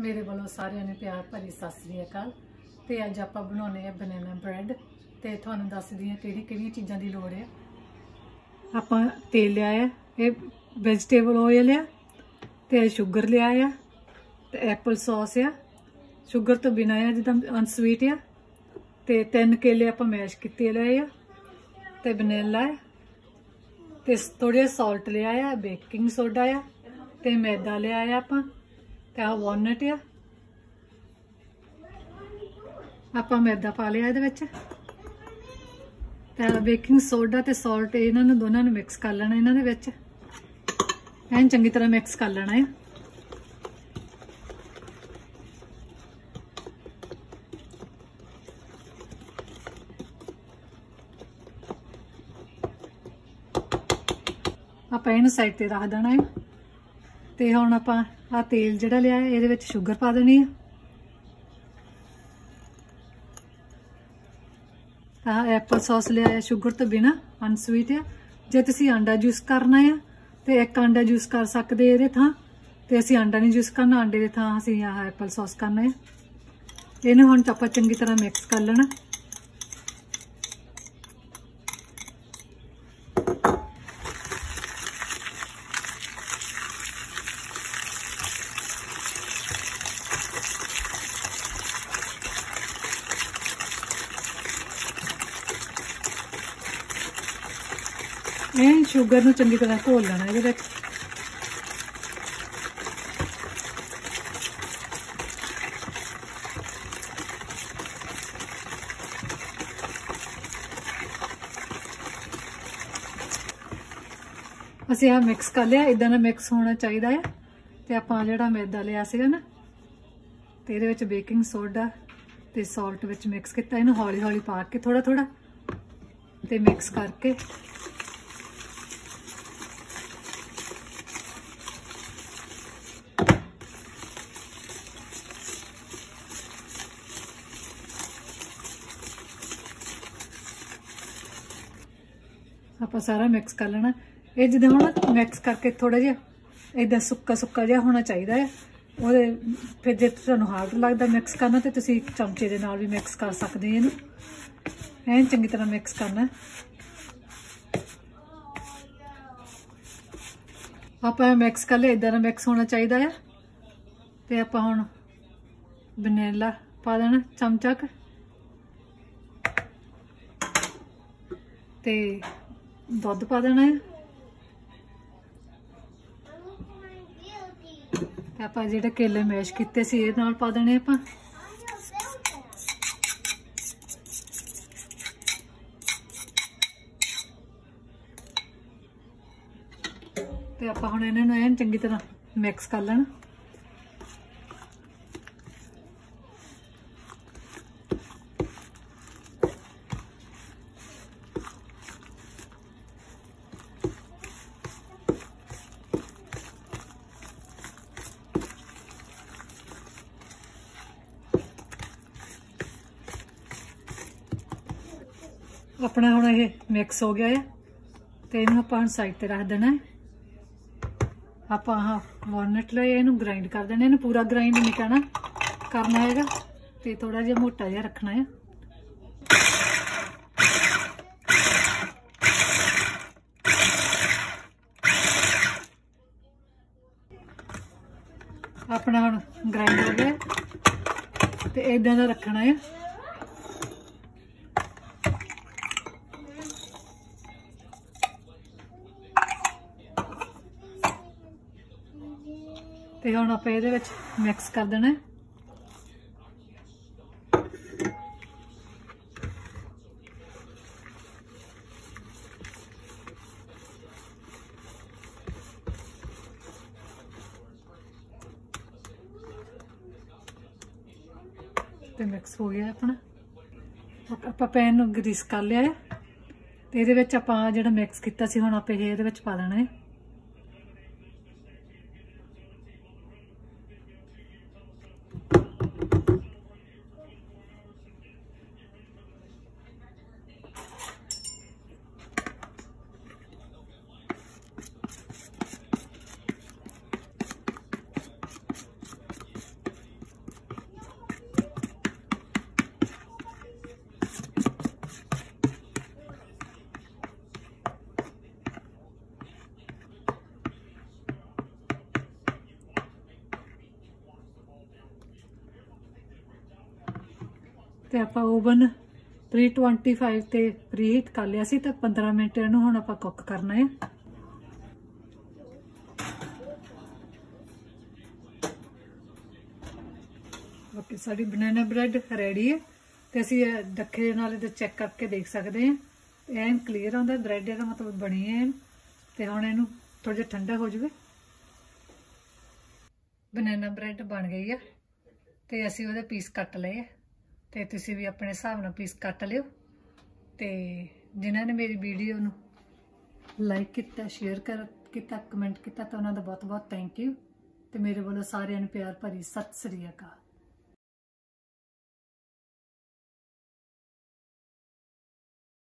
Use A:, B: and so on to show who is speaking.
A: ਮੇਰੇ ਵੱਲੋਂ ਸਾਰਿਆਂ ਨੂੰ ਪਿਆਰ ਭਰੀ ਸਤਿ ਸ੍ਰੀ ਅਕਾਲ। ਤੇ ਅੱਜ ਆਪਾਂ ਬਣਾਉਣੇ ਆ ਬਨਾਨਾ ਬ੍ਰੈਡ ਤੇ ਤੁਹਾਨੂੰ ਦੱਸਦੀ ਹਾਂ ਕਿਹੜੀ ਕਿਹੜੀਆਂ ਚੀਜ਼ਾਂ ਦੀ ਲੋੜ ਹੈ ਆਪਾਂ ਤੇਲ ਲਿਆ ਹੈ ਇਹ ਵੈਜੀਟੇਬਲ ਆਇਲ ਆ, ਤੇ ਸ਼ੂਗਰ ਲਿਆ ਆ, ਤੇ ਐਪਲ ਸੌਸ ਆ। ਸ਼ੂਗਰ ਤੋਂ ਬਿਨਾ ਆ ਜਿੱਦਾਂ ਅਨਸਵੀਟ ਆ। ਤੇ ਤਿੰਨ ਕੇਲੇ ਆਪਾਂ ਮੈਸ਼ ਕੀਤੇ ਲਏ ਆ, ਤੇ ਵਨੀਲਾ ਹੈ ਤੇ ਥੋੜਾ ਸਾਲਟ ਲਿਆ ਆ ਬੇਕਿੰਗ ਸੋਡਾ ਆ, ਤੇ ਮੈਦਾ ਲਿਆ ਆ ਆਪਾਂ। ਤੇ ਆ ਵਾਲਨਟ ਆ? ਆਪਾਂ ਮੈਦਾ ਪਾ ਲਿਆ ਇਹਦੇ ਵਿੱਚ। ਤੇ ਬੇਕਿੰਗ ਸੋਡਾ ਤੇ ਸਾਲਟ ਇਹਨਾਂ ਨੂੰ ਦੋਨਾਂ ਨੂੰ ਮਿਕਸ ਕਰ ਲੈਣਾ ਇਹਨਾਂ ਦੇ ਵਿੱਚ। ਐਨ ਚੰਗੀ ਤਰ੍ਹਾਂ ਮਿਕਸ ਕਰ ਲੈਣਾ ਹੈ ਆਪਾਂ ਇਹਨੂੰ ਸਾਈਡ ਤੇ ਰੱਖ ਦੇਣਾ ਹੈ ਤੇ ਹੁਣ ਆਪਾਂ ਆ ਤੇਲ ਜਿਹੜਾ ਲਿਆ ਇਹਦੇ ਵਿੱਚ ਸ਼ੂਗਰ ਪਾ ਦੇਣੀ ਹੈ ਆ ਐਪਲ ਸੌਸ ਲਿਆ ਹੈ ਸ਼ੂਗਰ ਤੋਂ ਬਿਨਾ ਅਨਸਵੀਟ ਆ। ਜੇ ਤੁਸੀਂ ਆਂਡਾ ਜੂਸ ਕਰਨਾ ਆ, ਤੇ ਇੱਕ ਆਂਡਾ ਜੂਸ ਕਰ ਸਕਦੇ ਇਹਦੇ ਥਾਂ, ਤੇ ਅਸੀਂ ਆਂਡਾ ਨਹੀਂ ਜੂਸ ਕਰਨਾ, ਆਂਡੇ ਦੇ ਥਾਂ ਅਸੀਂ ਆਹ ਐਪਲ ਸੌਸ ਕਰਨਾ ਆ। ਇਹਨੂੰ ਹੁਣ ਆਪਾਂ ਚੰਗੀ ਤਰ੍ਹਾਂ ਮਿਕਸ ਕਰ ਲੈਣਾ ਇਹ ਸ਼ੂਗਰ ਨੂੰ ਚੰਗੀ ਤਰ੍ਹਾਂ ਘੋਲ ਲੈਣਾ ਇਹਦੇ ਵਿੱਚ। ਅਸੀਂ ਆ ਮਿਕਸ ਕਰ ਲਿਆ ਇਦਾਂ ਦਾ ਮਿਕਸ ਹੋਣਾ ਚਾਹੀਦਾ ਹੈ ਤੇ ਆਪਾਂ ਜਿਹੜਾ ਮੈਦਾ ਲਿਆ ਸੀਗਾ ਨਾ, ਤੇ ਇਹਦੇ ਵਿੱਚ ਬੇਕਿੰਗ ਸੋਡਾ ਤੇ ਸਾਲਟ ਵਿੱਚ ਮਿਕਸ ਕੀਤਾ। ਇਹਨੂੰ ਹੌਲੀ ਹੌਲੀ ਪਾ ਕੇ ਥੋੜਾ ਥੋੜਾ ਤੇ ਮਿਕਸ ਕਰਕੇ ਆਪਾਂ ਸਾਰਾ ਮਿਕਸ ਕਰ ਲੈਣਾ। ਇਹ ਜਿੱਦਾਂ ਹੁਣ ਮਿਕਸ ਕਰਕੇ ਥੋੜਾ ਜਿਹਾ ਇਦਾਂ ਸੁੱਕਾ ਸੁੱਕਾ ਜਿਹਾ ਹੋਣਾ ਚਾਹੀਦਾ ਹੈ। ਉਹਦੇ ਫਿਰ ਜੇ ਤੁਹਾਨੂੰ ਹਾਰਡ ਲੱਗਦਾ ਮਿਕਸ ਕਰਨਾ, ਤੇ ਤੁਸੀਂ ਇੱਕ ਚਮਚੇ ਦੇ ਨਾਲ ਵੀ ਮਿਕਸ ਕਰ ਸਕਦੇ ਇਹਨੂੰ। ਐਨ ਚੰਗੀ ਤਰ੍ਹਾਂ ਮਿਕਸ ਕਰਨਾ। ਆਪਾਂ ਮਿਕਸ ਕਰ ਲਿਆ ਇਦਾਂ ਦਾ ਮਿਕਸ ਹੋਣਾ ਚਾਹੀਦਾ ਹੈ। ਤੇ ਆਪਾਂ ਹੁਣ ਵਨੀਲਾ ਪਾ ਦੇਣਾ ਚਮਚਾ ਕ। ਤੇ ਦੁੱਧ ਪਾ ਦੇਣਾ ਹੈ। ਤੇ ਆਪਾਂ ਜਿਹੜੇ ਕੇਲੇ ਮੈਸ਼ ਕੀਤੇ ਸੀ, ਇਹ ਨਾਲ ਪਾ ਦੇਣੇ ਆਪਾਂ। ਤੇ ਆਪਾਂ ਹੁਣ ਇਹਨਾਂ ਨੂੰ ਐਨ ਚੰਗੀ ਤਰ੍ਹਾਂ ਮਿਕਸ ਕਰ ਲੈਣਾ। ਆਪਣਾ ਹੁਣ ਇਹ ਮਿਕਸ ਹੋ ਗਿਆ ਹੈ ਤੇ ਇਹਨੂੰ ਆਪਾਂ ਸਾਈਡ ਤੇ ਰੱਖ ਦੇਣਾ। ਆਪਾਂ ਆਹ ਵਾਲਨਟ ਲਏ ਇਹਨੂੰ ਗ੍ਰਾਈਂਡ ਕਰ ਦੇਣਾ। ਇਹਨੂੰ ਪੂਰਾ ਗ੍ਰਾਈਂਡ ਨਹੀਂ ਕਰਨਾ ਕਰਨਾ ਹੈਗਾ। ਤੇ ਥੋੜਾ ਜਿਹਾ ਮੋਟਾ ਜਿਹਾ ਰੱਖਣਾ ਹੈ ਆਪਣਾ ਹੁਣ ਗ੍ਰਾਈਂਡ ਹੋ ਗਿਆ। ਤੇ ਇਦਾਂ ਦਾ ਰੱਖਣਾ ਹੈ ਤੇ ਹੁਣ ਆਪਾਂ ਇਹਦੇ ਵਿੱਚ ਮਿਕਸ ਕਰ ਦੇਣਾ ਤੇ ਮਿਕਸ ਹੋ ਗਿਆ ਆਪਣਾ। ਆਪਾਂ ਪੈਨ ਨੂੰ ਗਰੀਸ ਕਰ ਲਿਆ ਹੈ। ਤੇ ਇਹਦੇ ਵਿੱਚ ਆਪਾਂ ਜਿਹੜਾ ਮਿਕਸ ਕੀਤਾ ਸੀ, ਹੁਣ ਆਪਾਂ ਇਹ ਇਹਦੇ ਵਿੱਚ ਪਾ ਦੇਣਾ ਹੈ। ਤੇ ਆਪਾਂ ਓਵਨ 325 ਤੇ ਪ੍ਰੀਹੀਟ ਕਰ ਲਿਆ ਸੀ ਤਾਂ 15 ਮਿੰਟ ਇਹਨੂੰ ਹੁਣ ਆਪਾਂ ਕੁੱਕ ਕਰਨਾ ਹੈ। ਓਕੇ ਸਾਡੀ ਬਨਾਨਾ ਬ੍ਰੈਡ ਰੈਡੀ ਹੈ ਤੇ ਅਸੀਂ ਇਹ ਨਾਲ ਇਹਦੇ ਚੈੱਕ ਕਰਕੇ ਦੇਖ ਸਕਦੇ ਹਾਂ। ਐਨ ਕਲੀਅਰ ਆਉਂਦਾ ਬ੍ਰੈਡ ਇਹਦਾ ਮਤਲਬ ਬਣੀ ਹੈ ਐਨ। ਤੇ ਹੁਣ ਇਹਨੂੰ ਥੋੜਾ ਜਿਹਾ ਠੰਡਾ ਹੋ ਜਾਵੇ। ਬਨਾਨਾ ਬ੍ਰੈਡ ਬਣ ਗਈ ਆ ਤੇ ਅਸੀਂ ਉਹਦੇ ਪੀਸ ਕੱਟ ਲਏ ਆ ਤੇ ਤੁਸੀਂ ਵੀ ਆਪਣੇ ਹਿਸਾਬ ਨਾਲ ਪੀਸ ਕੱਟ ਲਿਓ ਤੇ ਜਿਨ੍ਹਾਂ ਨੇ ਮੇਰੀ ਵੀਡੀਓ ਨੂੰ ਲਾਈਕ ਕੀਤਾ ਸ਼ੇਅਰ ਕਰ ਕੀਤਾ ਕਮੈਂਟ ਕੀਤਾ ਤਾਂ ਉਹਨਾਂ ਦਾ ਬਹੁਤ ਬਹੁਤ ਥੈਂਕ ਯੂ ਤੇ ਮੇਰੇ ਵੱਲੋਂ ਸਾਰਿਆਂ ਨੂੰ ਪਿਆਰ ਭਰੀ ਸਤਿ ਸ੍ਰੀ ਅਕਾਲ।